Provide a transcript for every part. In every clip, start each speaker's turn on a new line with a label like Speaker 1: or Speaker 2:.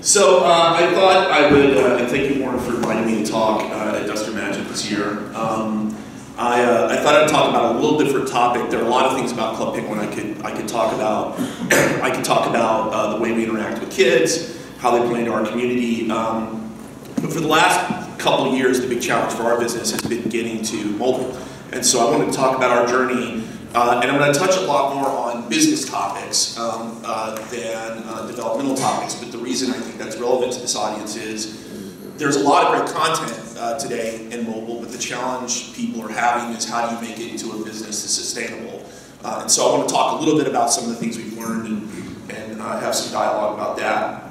Speaker 1: So uh, I thought I would, uh, thank you Warren for inviting me to talk uh, at Dust or Magic this year. Um, I, uh, I thought I'd talk about a little different topic. There are a lot of things about Club Penguin I could, I could talk about. I could talk about uh, the way we interact with kids, how they play into our community. Um, but for the last couple years, the big challenge for our business has been getting to mobile. And so I wanted to talk about our journey uh, and I'm going to touch a lot more on business topics um, uh, than uh, developmental topics, but the reason I think that's relevant to this audience is there's a lot of great content uh, today in mobile, but the challenge people are having is how do you make it into a business that's sustainable. Uh, and so I want to talk a little bit about some of the things we've learned and, and uh, have some dialogue about that.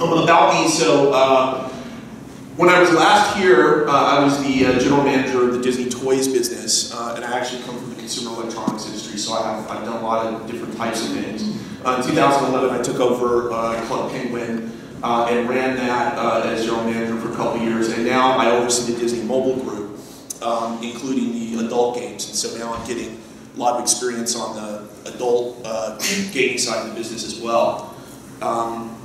Speaker 1: Um, about me, so when I was last here, uh, I was the uh, general manager of the Disney Toys business, uh, and I actually come from the consumer electronics industry, so I have, I've done a lot of different types of things. Uh, in 2011, I took over uh, Club Penguin uh, and ran that as general manager for a couple years, and now I oversee the Disney Mobile Group, um, including the adult games, and so now I'm getting a lot of experience on the adult gaming side of the business as well. Um,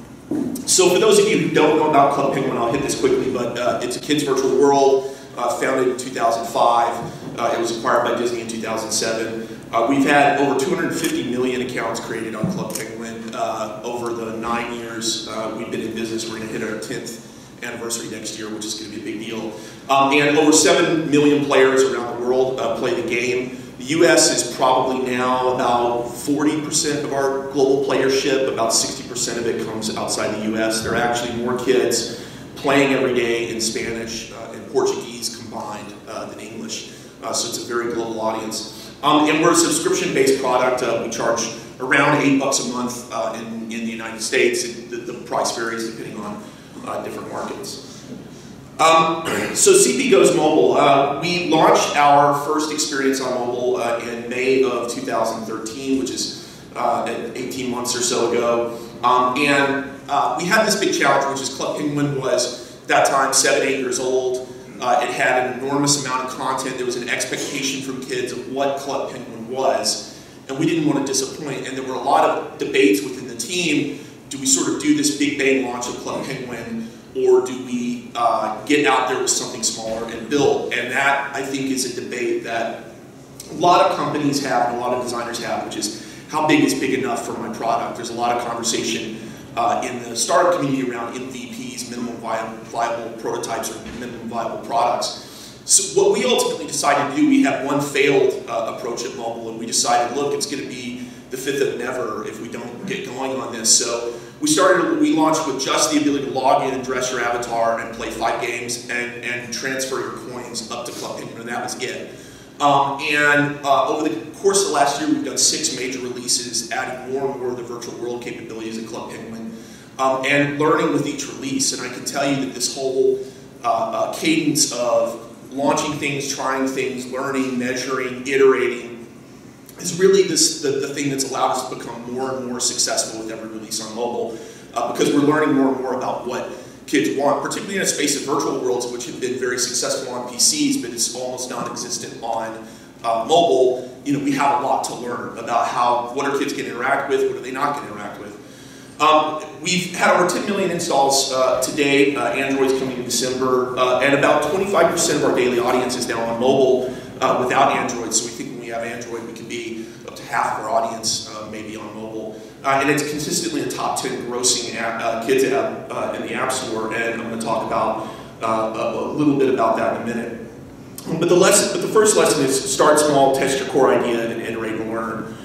Speaker 1: so for those of you who don't know about Club Penguin, I'll hit this quickly, but uh, it's a kids virtual world, uh, founded in 2005. Uh, it was acquired by Disney in 2007. Uh, we've had over 250 million accounts created on Club Penguin uh, over the nine years uh, we've been in business. We're going to hit our 10th anniversary next year, which is going to be a big deal. Um, and over 7 million players around the world play the game. The US is probably now about 40% of our global playership, about 60% of it comes outside the US. There are actually more kids playing every day in Spanish uh, and Portuguese combined uh, than English. Uh, so it's a very global audience. Um, and we're a subscription-based product. Uh, we charge around eight bucks a month uh, in, in the United States. It, the, the, price varies depending on uh, different markets. Um, so CP Goes Mobile, uh, we launched our first experience on mobile uh, in May of 2013, which is uh, 18 months or so ago. Um, and uh, we had this big challenge, which is Club Penguin was, that time, seven, eight years old. Uh, it had an enormous amount of content. There was an expectation from kids of what Club Penguin was. And we didn't want to disappoint. And there were a lot of debates within the team. Do we sort of do this big bang launch of Club Penguin? Or do we uh, get out there with something smaller and build? And that, I think, is a debate that a lot of companies have and a lot of designers have, which is how big is big enough for my product? There's a lot of conversation uh, in the startup community around MVPs, minimum viable, prototypes or minimum viable products. So what we ultimately decided to do, we had one failed uh, approach at mobile, and we decided, look, it's going to be the fifth of never if we don't get going on this. So we started, we launched with just the ability to log in and dress your avatar and play five games and, and transfer your coins up to Club Penguin, and that was it. Um, and uh, over the course of the last year, we've done six major releases, adding more and more of the virtual world capabilities at Club Penguin, um, and learning with each release. And I can tell you that this whole uh, uh, cadence of launching things, trying things, learning, measuring, iterating, is really this, the, the thing that's allowed us to become more and more successful with every release on mobile uh, because we're learning more and more about what kids want, particularly in a space of virtual worlds, which have been very successful on PCs, but it's almost non-existent on uh, mobile. You know, we have a lot to learn about how, what are kids going to interact with, what are they not going to interact with. Um, we've had over 10 million installs uh, today. Uh, Android's coming in December, uh, and about 25% of our daily audience is now on mobile uh, without Android. So we think when we have Android, we can be up to half of our audience uh, maybe on mobile. Uh, and it's consistently a top 10 grossing app, uh, kids app uh, in the App Store, and I'm going to talk about uh, a, a, little bit about that in a minute. But the lesson, but the first lesson is start small, test your core idea, and iterate and learn.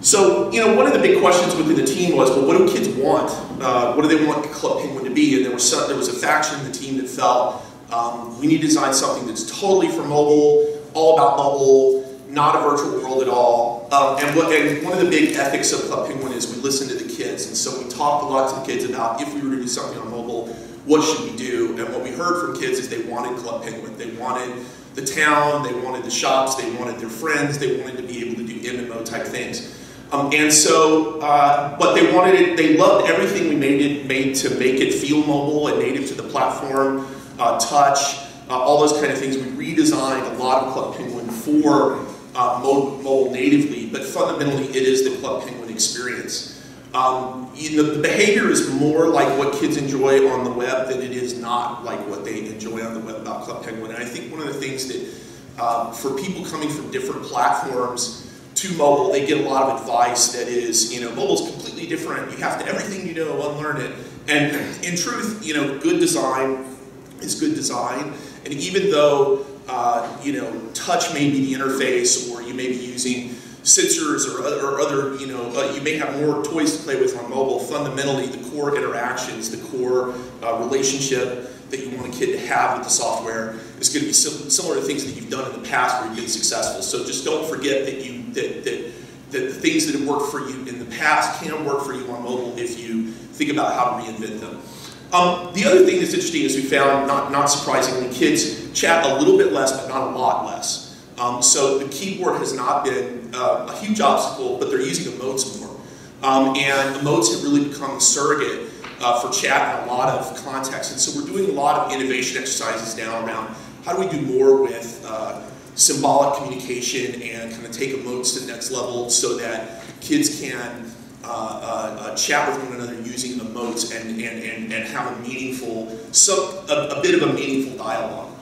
Speaker 1: So, you know, one of the big questions within the team was, well, what do kids want? Uh, what do they want Club Penguin to be? And there was some, there was a faction in the team that felt um, we need to design something that's totally for mobile, all about mobile, not a virtual world at all. Um, and, what, and one of the big ethics of Club Penguin is we listen to the kids. And so we talked a lot to the kids about if we were to do something on mobile, what should we do? And what we heard from kids is they wanted Club Penguin. They wanted the town, they wanted the shops, they wanted their friends, they wanted to be able to do MMO type things. Um, and so, uh, but they wanted it, they loved everything we made it made to make it feel mobile and native to the platform, uh, touch, uh, all those kind of things. We redesigned a lot of Club Penguin for uh, mobile natively, but fundamentally it is the Club Penguin experience. Um, you know, the behavior is more like what kids enjoy on the web than it is not like what they enjoy on the web about Club Penguin. And I think one of the things that, um, for people coming from different platforms to mobile, they get a lot of advice that is, you know, mobile's completely different. You have to, everything you know, unlearn it. And in truth, you know, good design is good design. And even though, uh, you know, touch may be the interface or you may be using sensors or other, or other you know, uh, you may have more toys to play with on mobile. Fundamentally, the core interactions, the core uh, relationship that you want a kid to have with the software is going to be sim similar to things that you've done in the past where you've been successful. So just don't forget that you that that that the things that have worked for you in the past can work for you on mobile if you think about how to reinvent them. Um, the other thing that's interesting is we found, not, not surprisingly, kids chat a little bit less, but not a lot less. Um, so the keyboard has not been uh, a huge obstacle, but they're using emotes more. Um, and emotes have really become a surrogate uh, for chat in a lot of contexts. And so we're doing a lot of innovation exercises now around how do we do more with uh, symbolic communication and kind of take emotes to the next level so that kids can uh, chat with one another using emotes and, and, and, and have a meaningful, some, a, a bit of a meaningful dialogue.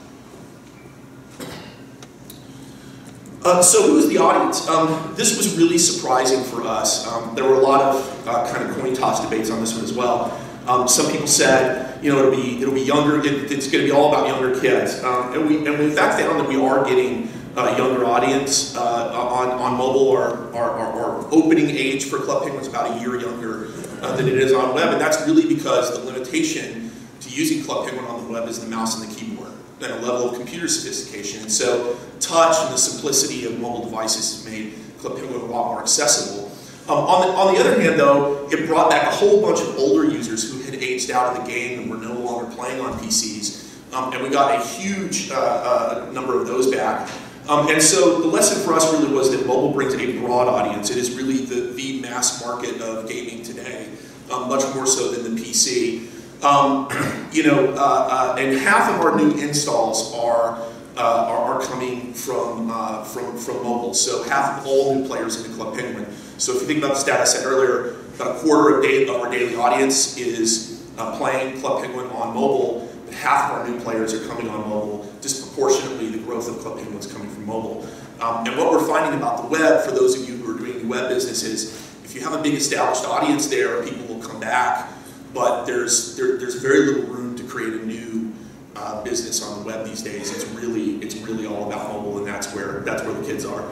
Speaker 1: Uh, so who is the audience? Um, this was really surprising for us. Um, there were a lot of uh, kind of coin toss debates on this one as well. Um, some people said, you know, it'll be it'll be younger. It, it's going to be all about younger kids, um, and we and we in fact found that we are getting a younger audience uh, on on mobile. Our, our, our, opening age for Club Penguin is about a year younger uh, than it is on web, and that's really because the limitation to using Club Penguin on the web is the mouse and the keyboard and a level of computer sophistication. And so touch and the simplicity of mobile devices has made Club Penguin a lot more accessible. Um, on, the, on the other hand, though, it brought back a whole bunch of older users who had aged out of the game and were no longer playing on PCs. Um, and we got a huge uh, uh, number of those back. Um, and so the lesson for us really was that mobile brings a broad audience. It is really the, the mass market of gaming today, um, much more so than the PC. Um, you know, uh, uh, and half of our new installs are uh, are, are, coming from, uh, from, from mobile. So half of all new players in the Club Penguin. So if you think about the stat I said earlier, about a quarter of, day, of our daily audience is uh, playing Club Penguin on mobile, but half of our new players are coming on mobile. Disproportionately, growth of Club Penguin is coming from mobile. Um, and what we're finding about the web, for those of you who are doing web business, is if you have a big established audience there, people will come back, but there's, there, there's very little room to create a new uh, business on the web these days. It's really it's really all about mobile, and that's where that's where the kids are.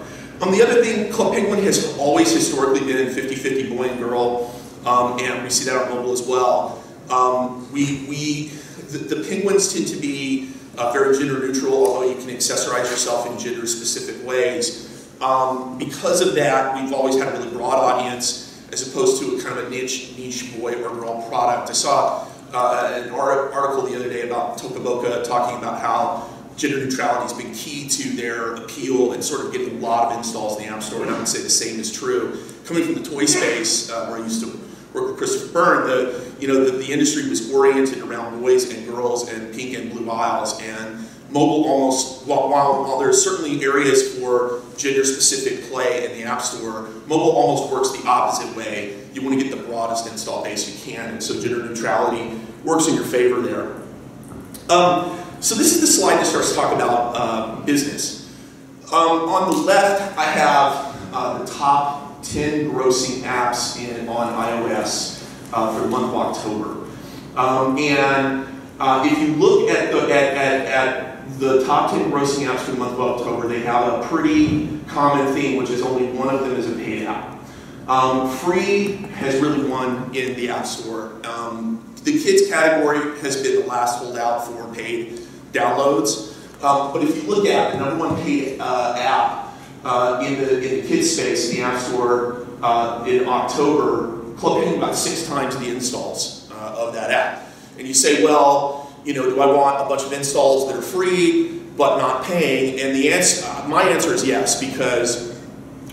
Speaker 1: Um, the other thing, Club Penguin has always historically been 50-50 boy and girl, um, and we see that on mobile as well. Um, we we the, the, penguins tend to be uh, very gender neutral, although you can accessorize yourself in gender specific ways. Um, because of that, we've always had a really broad audience as opposed to a kind of a niche niche boy or girl product. I saw uh, an article the other day about Toca Boca talking about how gender neutrality has been key to their appeal and sort of getting a lot of installs in the App Store, and I would say the same is true. Coming from the toy space, uh, where I used to work with Christopher Byrne, the, you know, the, the industry was oriented around boys and girls and pink and blue aisles, and mobile almost, while, while, while there's certainly areas for gender-specific play in the App Store, mobile almost works the opposite way. You want to get the broadest install base you can, and so gender neutrality works in your favor there. Um, so this is the slide that starts to talk about uh, business. Um, on the left, I have uh, the top 10 grossing apps in, on iOS uh, for the month of October. Um, and uh, if you look at the, at, at, at the top 10 grossing apps for the month of October, they have a pretty common theme, which is only one of them is a paid app. Um, free has really won in the App Store. Um, the kids category has been the last holdout for paid downloads. Um, but if you look at the number one paid uh, app uh, in, the, in the kids space in the App Store uh, in October, Penguin got six times the installs uh, of that app. And you say, well, you know, do I want a bunch of installs that are free but not paying? And the answer, uh, my answer is yes, because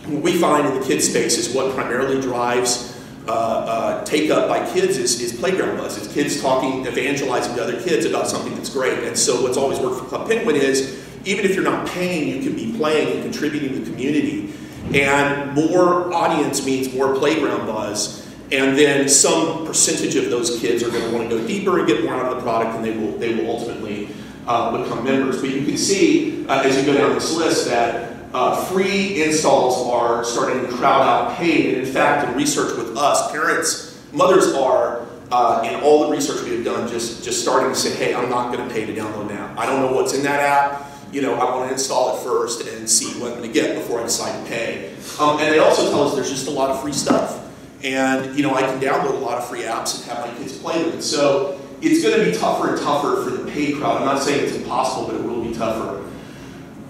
Speaker 1: what we find in the kids space is what primarily drives uh, uh, take up by kids is, is playground buzz. It's kids talking, evangelizing to other kids about something that's great. And so what's always worked for Club Penguin is even if you're not paying, you can be playing and contributing to the community. And more audience means more playground buzz. And then some percentage of those kids are going to want to go deeper and get more out of the product, and they will they will ultimately uh, become members. But you can see uh, as you go down this list that uh, free installs are starting to crowd out paid. And in fact, in research with us, parents, mothers are uh, in all the research we have done just just starting to say, hey, I'm not going to pay to download app. I don't know what's in that app. You know, I want to install it first and see what I'm going to get before I decide to pay. Um, and they also tell us there's just a lot of free stuff. And you know, I can download a lot of free apps and have my kids play them. So it's going to be tougher and tougher for the paid crowd. I'm not saying it's impossible, but it will be tougher.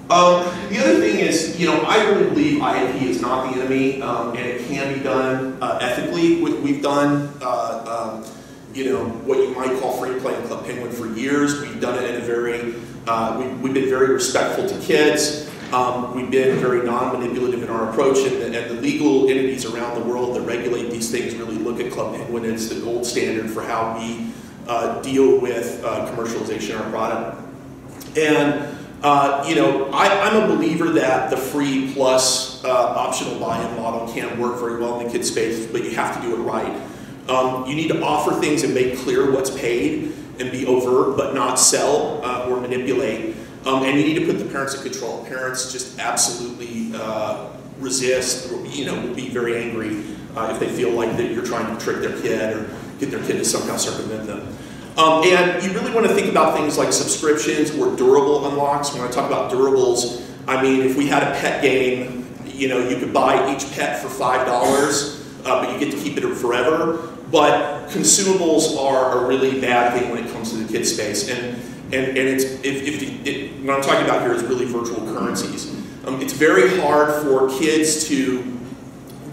Speaker 1: Um, the other thing is, you know, I really believe IAP is not the enemy, um, and it can be done uh, ethically. We've done, uh, um, you know, what you might call free play in Club Penguin for years. We've done it in a very, uh, we, we've been very respectful to kids. Um, we've been very non-manipulative in our approach, and the, and the, legal entities around the world that regulate these things really look at Club Penguin as the gold standard for how we uh, deal with uh, commercialization of our product. And uh, you know, I, am a believer that the free plus uh, optional buy-in model can work very well in the kid space, but you have to do it right. Um, you need to offer things and make clear what's paid and be overt, but not sell uh, or manipulate. Um, and you need to put the parents in control. Parents just absolutely uh, resist, or, you know, will be very angry uh, if they feel like that you're trying to trick their kid or get their kid to somehow circumvent them. Um, and you really want to think about things like subscriptions or durable unlocks. When I talk about durables, I mean if we had a pet game, you know, you could buy each pet for five dollars, uh, but you get to keep it forever. But consumables are a really bad thing when it comes to the kid space, and and, and it's if, if it, what I'm talking about here is really virtual currencies. Um, it's very hard for kids to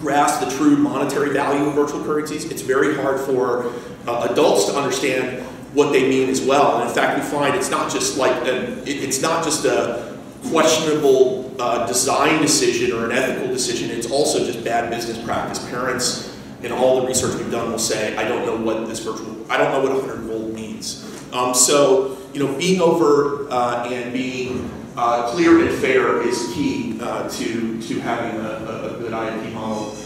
Speaker 1: grasp the true monetary value of virtual currencies. It's very hard for uh, adults to understand what they mean as well. And in fact, we find it's not just like a, it's not just a questionable uh, design decision or an ethical decision. It's also just bad business practice. Parents, in all the research we've done, will say, "I don't know what this virtual, I don't know what 100 gold means." Um, so, you know, being overt uh, and being uh, clear and fair is key uh, to to having a, a good IAP model.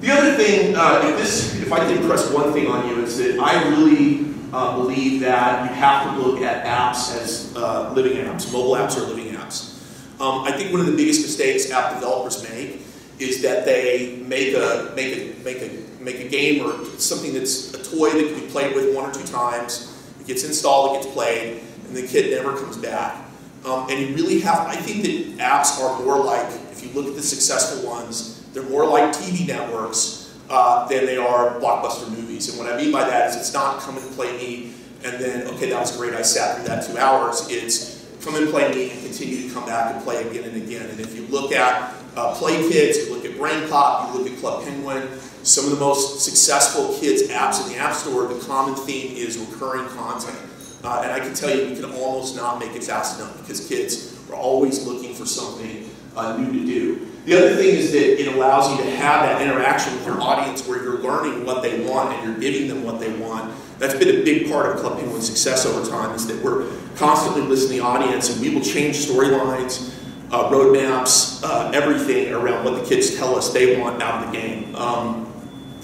Speaker 1: The other thing, uh, if this, if I can press one thing on you, is that I really uh, believe that you have to look at apps as uh, living apps. Mobile apps are living apps. Um, I think one of the biggest mistakes app developers make is that they make a make a make a make a game or something that's a toy that can be played with one or two times. It gets installed, it gets played, and the kid never comes back. Um, and you really have. I think that apps are more like, if you look at the successful ones, they're more like TV networks uh, than they are blockbuster movies. And what I mean by that is it's not come and play me and then, okay, that was great, I sat through that two hours. It's come and play me and continue to come back and play again and again. And if you look at uh, PlayKids, you look at BrainPop, you look at Club Penguin, some of the most successful kids apps in the App Store, the common theme is recurring content. Uh, and I can tell you, we can almost not make it fast enough because kids are always looking for something uh, new to do. The other thing is that it allows you to have that interaction with your audience where you're learning what they want and you're giving them what they want. That's been a big part of Club Penguin's success over time is that we're constantly listening to the audience and we will change storylines, uh, roadmaps, uh, everything around what the kids tell us they want out of the game. Um,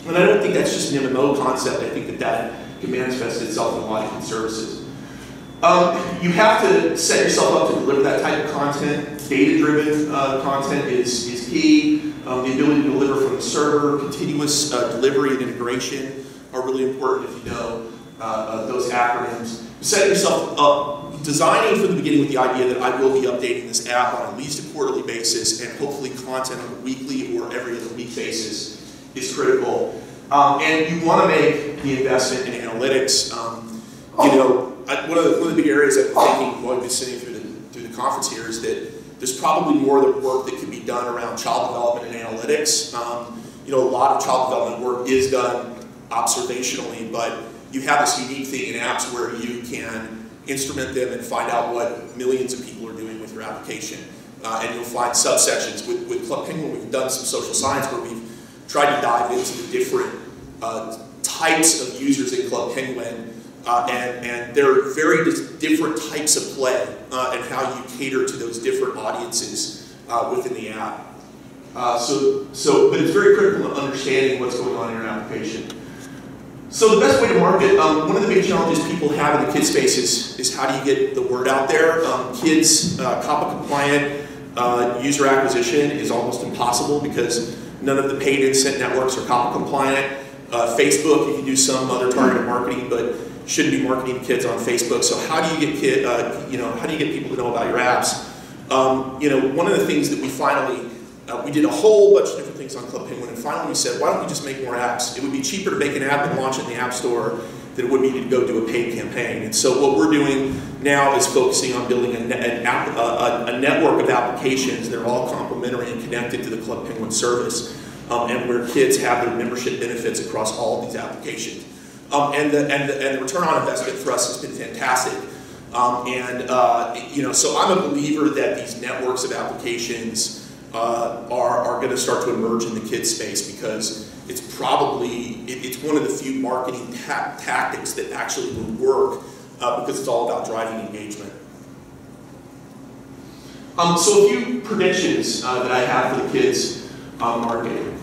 Speaker 1: and I don't think that's just an MMO concept. I think that that can manifest itself in a lot of different services. Um, you have to set yourself up to deliver that type of content Data-driven uh, content is, is key. Um, the ability to deliver from the server, continuous uh, delivery and integration are really important if you know uh, those acronyms. Setting yourself up, designing from the beginning with the idea that I will be updating this app on at least a quarterly basis and hopefully content on a weekly or every other week basis is critical. Um, and you want to make the investment in analytics. Um, you know, I, one, of the, one of the big areas I've been thinking while I've been sitting through the, through the conference here is that there's probably more of the work that can be done around child development and analytics. Um, you know, a lot of child development work is done observationally, but you have this unique thing in apps where you can instrument them and find out what millions of people are doing with your application. Uh, and you'll find subsections. With, with Club Penguin, we've done some social science where we've tried to dive into the different uh, types of users in Club Penguin uh, and, and there are very different types of play uh, and how you cater to those different audiences uh, within the app. Uh, so, so, but it's very critical to understanding what's going on in your application. So the best way to market, um, one of the big challenges people have in the kid space is, is how do you get the word out there? Um, kids, COPPA compliant uh, user acquisition is almost impossible because none of the paid incent networks are COPPA compliant. Uh, Facebook, you can do some other targeted marketing, but shouldn't be marketing kids on Facebook. So how do you get kid, uh, you know, how do you get people to know about your apps? Um, you know, one of the things that we finally, uh, we did a whole bunch of different things on Club Penguin, and finally we said, why don't we just make more apps? It would be cheaper to make an app and launch it in the App Store than it would be to go do a paid campaign. And so what we're doing now is focusing on building a, app, a, a network of applications that are all complementary and connected to the Club Penguin service, um, and where kids have their membership benefits across all of these applications. Um, and, the, and, the, and the return on investment for us has been fantastic. Um, and uh, you know, so I'm a believer that these networks of applications uh, are, are going to start to emerge in the kids space because it's probably it, it's one of the few marketing ta tactics that actually will work uh, because it's all about driving engagement. Um, so a few predictions uh, that I have for the kids uh, market.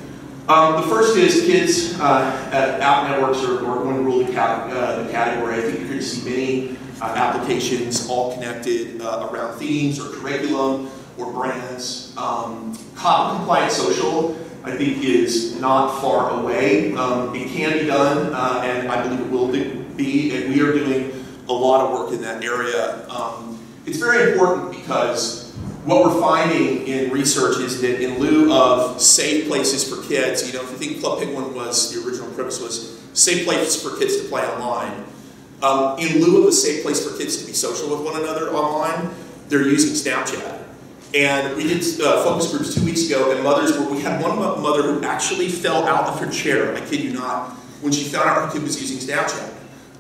Speaker 1: Um, the first is kids uh, app networks are, are going to rule the, cat, uh, the category. I think you're going to see many uh, applications all connected uh, around themes or curriculum or brands. Um, compliant social, I think, is not far away. Um, it can be done, uh, and I believe it will be, and we are doing a lot of work in that area. Um, it's very important because what we're finding in research is that in lieu of safe places for kids, you know, if you think Club Penguin was, the original premise was safe places for kids to play online, um, in lieu of a safe place for kids to be social with one another online, they're using Snapchat. And we did uh, focus groups two weeks ago, and mothers were, we had one mother who actually fell out of her chair, I kid you not, when she found out her kid was using Snapchat.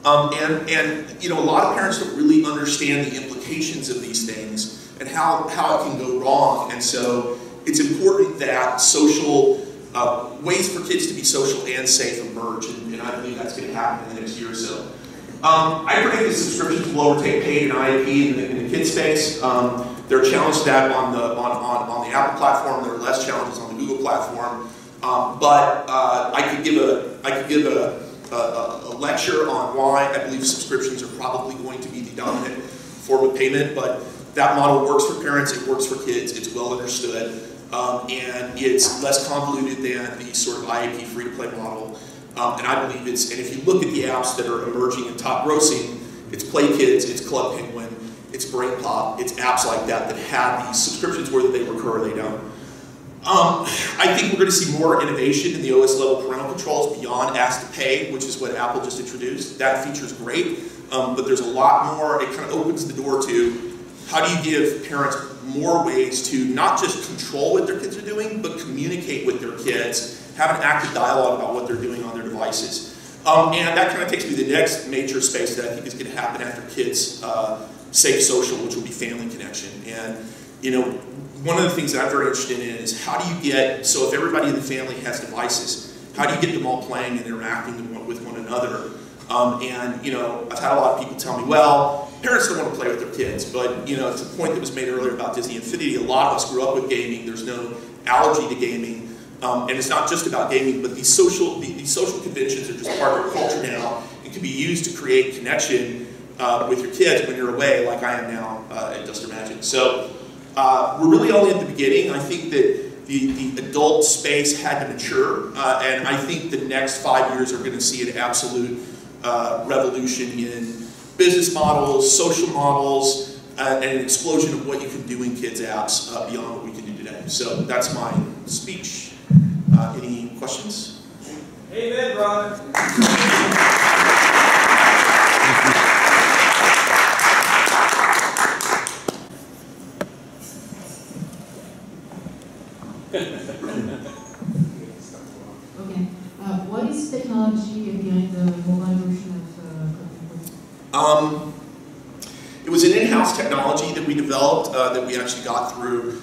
Speaker 1: Um, and, and, you know, a lot of parents don't really understand the implications of these things and how, how it can go wrong. And so it's important that social uh, ways for kids to be social and safe emerge, and, and I believe that's going to happen in the next year or so. Um, I predict that subscriptions will overtake paid and IAP in the, in the kid space. Um, there are challenges that on the on, on, on the Apple platform. There are less challenges on the Google platform. Um, but uh, I could give a I could give a, a, a, lecture on why I believe subscriptions are probably going to be the dominant form of payment. But that model works for parents, it works for kids, it's well understood, um, and it's less convoluted than the sort of IAP free-to-play model. Um, and I believe it's, and if you look at the apps that are emerging and top grossing, it's PlayKids, it's Club Penguin, it's BrainPop, it's apps like that that have these subscriptions whether they recur or they don't. Um, I think we're going to see more innovation in the OS level parental controls beyond Ask to Pay, which is what Apple just introduced. That feature is great, um, but there's a lot more. It kind of opens the door to how do you give parents more ways to not just control what their kids are doing, but communicate with their kids, have an active dialogue about what they're doing on their devices. Um, and that kind of takes me to the next major space that I think is going to happen after kids uh, safe social, which will be family connection. And you know, one of the things that I'm very interested in is how do you get, so if everybody in the family has devices, how do you get them all playing and interacting with one another? Um, and you know, I've had a lot of people tell me, well, parents don't want to play with their kids, but you know, it's a point that was made earlier about Disney Infinity. A lot of us grew up with gaming. There's no allergy to gaming, um, and it's not just about gaming, but these social these social conventions are just part of our culture now. It can be used to create connection uh, with your kids when you're away, like I am now uh, at Dust or Magic. So uh, we're really only at the beginning. I think that the, the adult space had to mature, uh, and I think the next five years are going to see an absolute uh, revolution in business models, social models, uh, and an explosion of what you can do in kids' apps beyond what we can do today. So that's my speech. Any questions?
Speaker 2: Amen, brother.
Speaker 3: Okay. Uh, what is technology behind the mobile version of
Speaker 1: um, it was an in-house technology that we developed uh, that we actually got through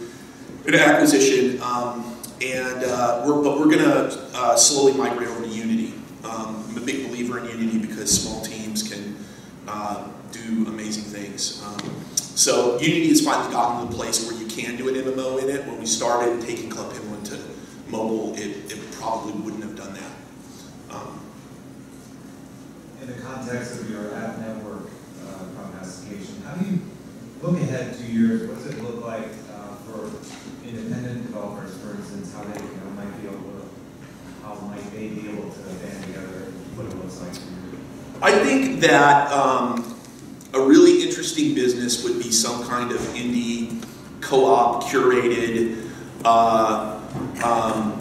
Speaker 1: an acquisition, um, and uh, we're, but we're going to uh, slowly migrate over to Unity. Um, I'm a big believer in Unity because small teams can uh, do amazing things. Um, so Unity has finally gotten to the place where you can do an MMO in it. When we started taking Club Penguin to mobile, it, it probably wouldn't have done that. Um,
Speaker 4: In the context of your app network uh, prognostication, how do you look ahead two years? What does it look like uh, for independent developers, for instance, how they, you know, might be able to, how might they be able to band together what it looks like?
Speaker 1: I think that um, a really interesting business would be some kind of indie co-op curated, uh, um,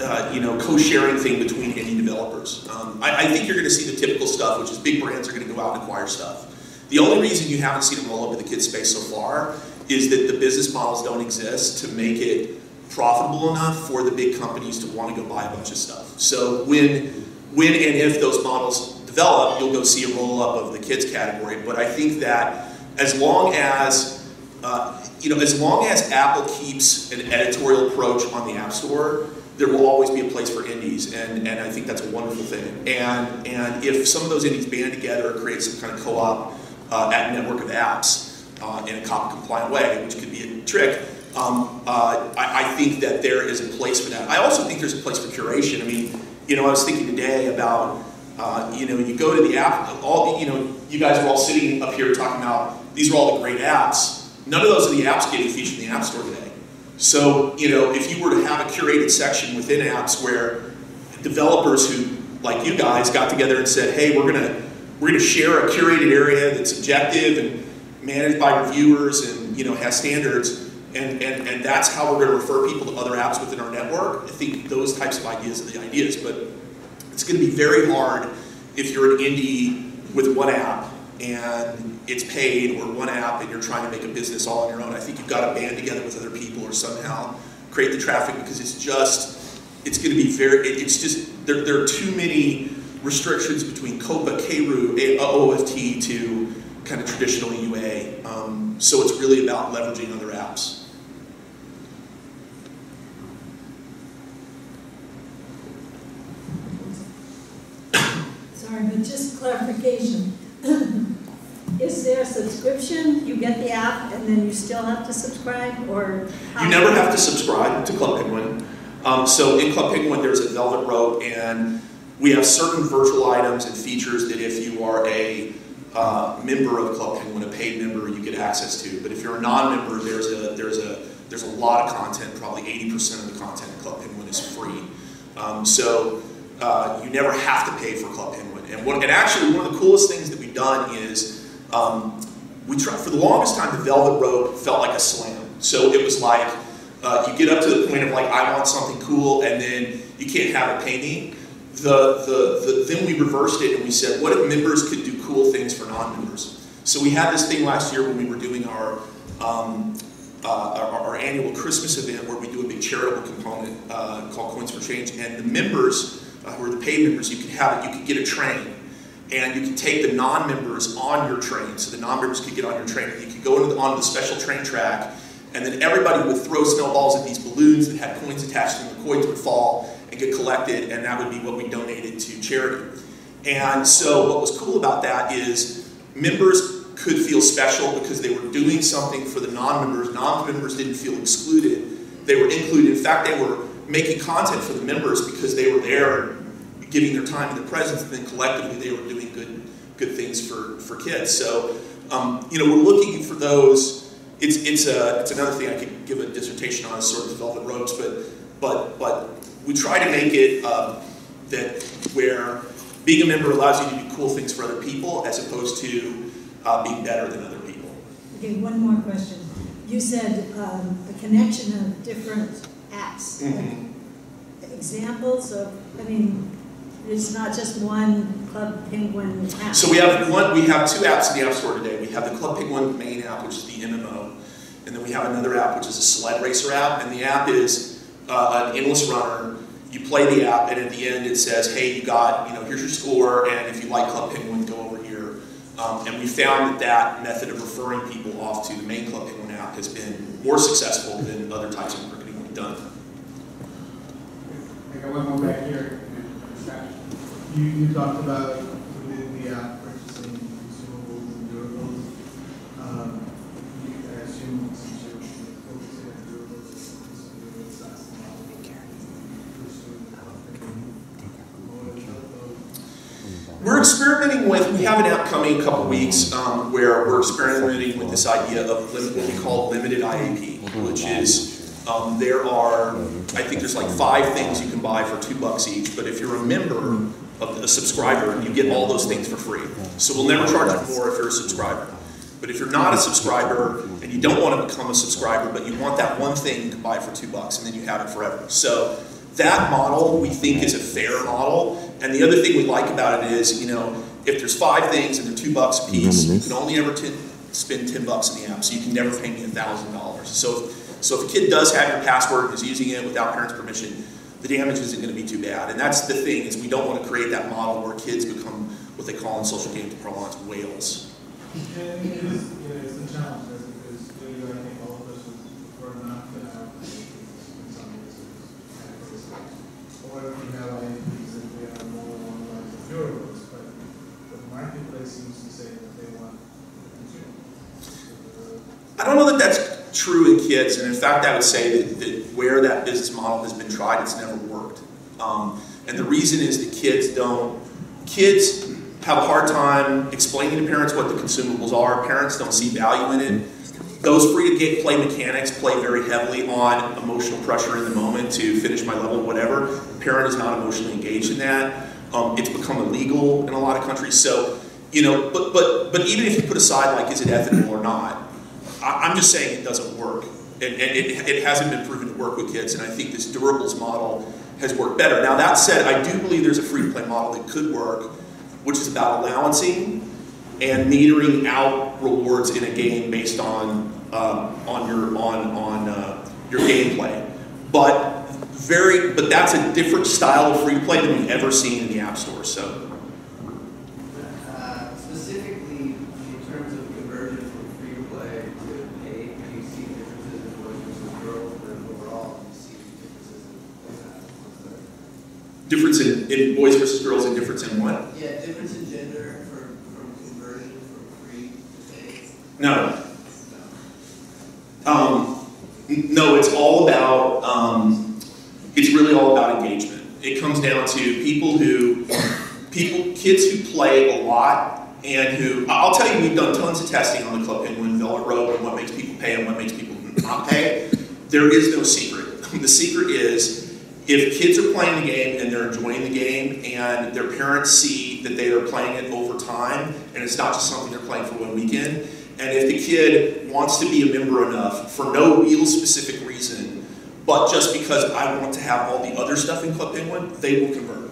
Speaker 1: uh, you know, co-sharing thing between indie developers. Um, I, I think you're going to see the typical stuff, which is big brands are going to go out and acquire stuff. The only reason you haven't seen them roll up in the kids space so far is that the business models don't exist to make it profitable enough for the big companies to want to go buy a bunch of stuff. So when, when and if those models develop, you'll go see a roll up of the kids category. But I think that as long as uh, you know, as long as Apple keeps an editorial approach on the App Store, there will always be a place for indies, and, and I think that's a wonderful thing. And and if some of those indies band together and create some kind of co-op uh, at network of apps uh, in a COP compliant way, which could be a trick, um, uh, I, I think that there is a place for that. I also think there's a place for curation. I mean, you know, I was thinking today about, uh, you know, you go to the app, all the, you know, you guys are all sitting up here talking about these are all the great apps. None of those are the apps getting featured in the App Store today. So, you know, if you were to have a curated section within apps where developers who, like you guys, got together and said, hey, we're gonna we're gonna share a curated area that's objective and managed by reviewers and you know has standards, and, and, and that's how we're gonna refer people to other apps within our network. I think those types of ideas are the ideas, but it's gonna be very hard if you're an indie with one app and it's paid or one app and you're trying to make a business all on your own. I think you've got to band together with other people or somehow create the traffic because it's just, it's going to be very, it- it's just, there, there are too many restrictions between COPPA, CARU, A- OFT to kind of traditional UA. Um, so it's really about leveraging other apps.
Speaker 5: Sorry, but just clarification. Is there a subscription? You get the app and then you still have to subscribe or?
Speaker 1: You never have to subscribe to Club Penguin. Um, so in Club Penguin, there's a velvet rope, and we have certain virtual items and features that if you are a uh, member of Club Penguin, a paid member, you get access to. But if you're a non-member, there's a there's a there's a lot of content. Probably 80% of the content in Club Penguin is free. Um, so uh, you never have to pay for Club Penguin. And what and actually one of the coolest things that we've done is um, we try for the longest time the velvet rope felt like a slam. So it was like uh, you get up to the point of like I want something cool, and then you can't have pay me. The, the, the then we reversed it and we said, what if members could do cool things for non-members? So we had this thing last year when we were doing our um, uh, our, our annual Christmas event where we do a big charitable component uh, called Coins for Change, and the members uh, who are the paid members, you could have it. You could get a train, and you could take the non-members on your train. So the non-members could get on your train. You could go into the, on the special train track, and then everybody would throw snowballs at these balloons that had coins attached to them. The coins would fall and get collected, and that would be what we donated to charity. And so what was cool about that is members could feel special because they were doing something for the non-members. Non-members didn't feel excluded. They were included. In fact, they were making content for the members because they were there giving their time and their presence, and then collectively they were doing good, good things for, for kids. So, um, you know, we're looking for those. It's, it's, a, it's another thing I could give a dissertation on, sort of velvet ropes, but, but, but we try to make it um, that where being a member allows you to do cool things for other people as opposed to uh, being better than other people.
Speaker 5: Okay, one more question. You said um, the connection of different apps.
Speaker 1: Mhm.
Speaker 5: Examples of, I mean, it's not just one Club Penguin app.
Speaker 1: So we have one, we have two apps in the App Store today. We have the Club Penguin main app, which is the MMO, and then we have another app, which is a sled racer app. And the app is uh, an endless runner. You play the app, and at the end it says, "Hey, you got, you know, here's your score, and if you like Club Penguin, go over here." Um, and we found that that method of referring people off to the main Club Penguin app has been more successful than other types of marketing we've done.
Speaker 6: I got one more back here. You, you talked about within the app purchasing consumables and durables. Um, you, I assume since you're focusing on durables, it's doing a SaaS model.
Speaker 1: We're experimenting with, we have an app coming a couple weeks um, where we're experimenting with this idea of limit, what we call limited IAP, which is um, there are, I think there's like five things you can buy for two bucks each, but if you're a member, a subscriber, you get all those things for free. So we'll never charge you more if you're a subscriber. But if you're not a subscriber and you don't want to become a subscriber, but you want that one thing, you can buy it for two bucks and then you have it forever. So that model we think is a fair model. And the other thing we like about it is, you know, if there's five things and they're two bucks a piece, you can only ever spend ten bucks in the app. So you can never pay me a thousand dollars. So so if a kid does have your password and is using it without parents' permission, the damage isn't going to be too bad. And that's the thing is we don't want to create that model where kids become what they call in social game parlance whales.
Speaker 6: I
Speaker 1: don't know that that's true in kids, and in fact, I would say that, that where that business model has been tried, it's never. Um, and the reason is that kids don't, kids have a hard time explaining to parents what the consumables are. Parents don't see value in it. Those free to play mechanics play very heavily on emotional pressure in the moment to finish my level, whatever. Parent is not emotionally engaged in that. Um, it's become illegal in a lot of countries. So, you know, but but but even if you put aside like is it ethical or not, I, I'm just saying it doesn't work. And, and it, it hasn't been proven to work with kids, and I think this durables model has worked better. Now, that said, I do believe there's a free play model that could work, which is about allowancing and metering out rewards in a game based on um, on your on on uh, your gameplay. But very, but that's a different style of free play than we've ever seen in the app store. So.
Speaker 7: Uh, Specifically, in terms of conversion from free to play to paid, do you see differences in boys versus girls, and overall, do you see differences in that? What's
Speaker 1: Difference in, boys versus girls and difference in what?
Speaker 7: Yeah, difference in gender for, from conversion from free to paid?
Speaker 1: No.
Speaker 7: No.
Speaker 1: Um, no, it's all about, um, it's really all about engagement. It comes down to people who, people, kids who play a lot and who, I'll tell you, we've done tons of testing on the Club Penguin Velvet Rope and what makes people pay and what makes people not pay. There is no secret. The secret is if kids are playing the game and they're enjoying the game and their parents see that they are playing it over time and it's not just something they're playing for one weekend, and if the kid wants to be a member enough for no real specific reason, but just because I want to have all the other stuff in Club Penguin, they will convert.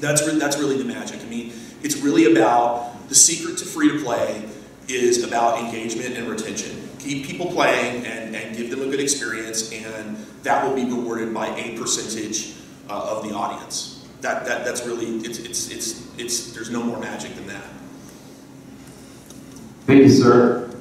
Speaker 1: That's, re- that's really the magic. I mean, it's really about the secret to free to play is about engagement and retention. Keep people playing and, and give them a good experience, and that will be rewarded by a percentage uh, of the audience. That, that, that's really, it's, it's, it's, it's, there's no more magic than that.
Speaker 8: Thank you, sir.